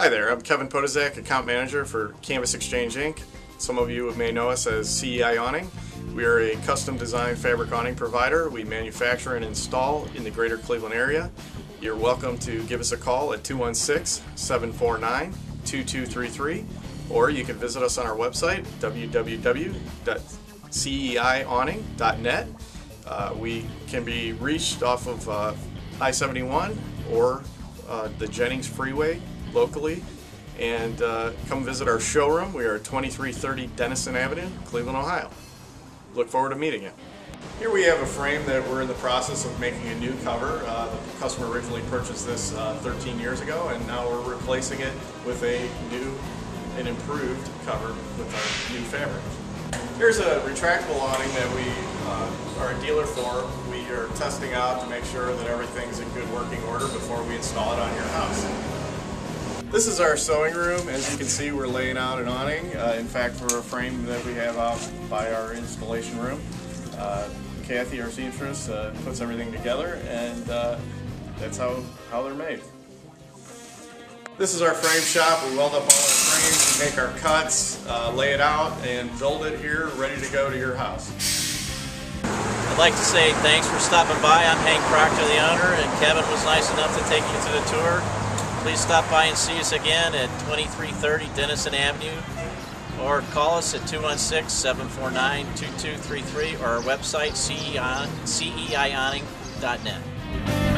Hi there, I'm Kevin Podizak, Account Manager for Canvas Exchange Inc. Some of you may know us as CEI Awning. We are a custom designed fabric awning provider. We manufacture and install in the greater Cleveland area. You're welcome to give us a call at 216-749-2233 or you can visit us on our website www.ceiawning.net. Uh, we can be reached off of uh, I-71 or uh, the Jennings Freeway locally and uh, come visit our showroom. We are at 2330 Denison Avenue, Cleveland, Ohio. Look forward to meeting you. Here we have a frame that we're in the process of making a new cover. Uh, the customer originally purchased this uh, 13 years ago and now we're replacing it with a new and improved cover with our new fabric. Here's a retractable awning that we uh, are a dealer for. We are testing out to make sure that everything's in good working order before we install it on your house. This is our sewing room. As you can see, we're laying out an awning. Uh, in fact, for a frame that we have out by our installation room. Uh, Kathy, our seamstress, uh, puts everything together, and uh, that's how, how they're made. This is our frame shop. We weld up all our frames, make our cuts, uh, lay it out, and build it here, ready to go to your house. I'd like to say thanks for stopping by. I'm Hank Proctor, the owner, and Kevin was nice enough to take you to the tour. Please stop by and see us again at 2330 Denison Avenue or call us at 216-749-2233 or our website ceiawning.net.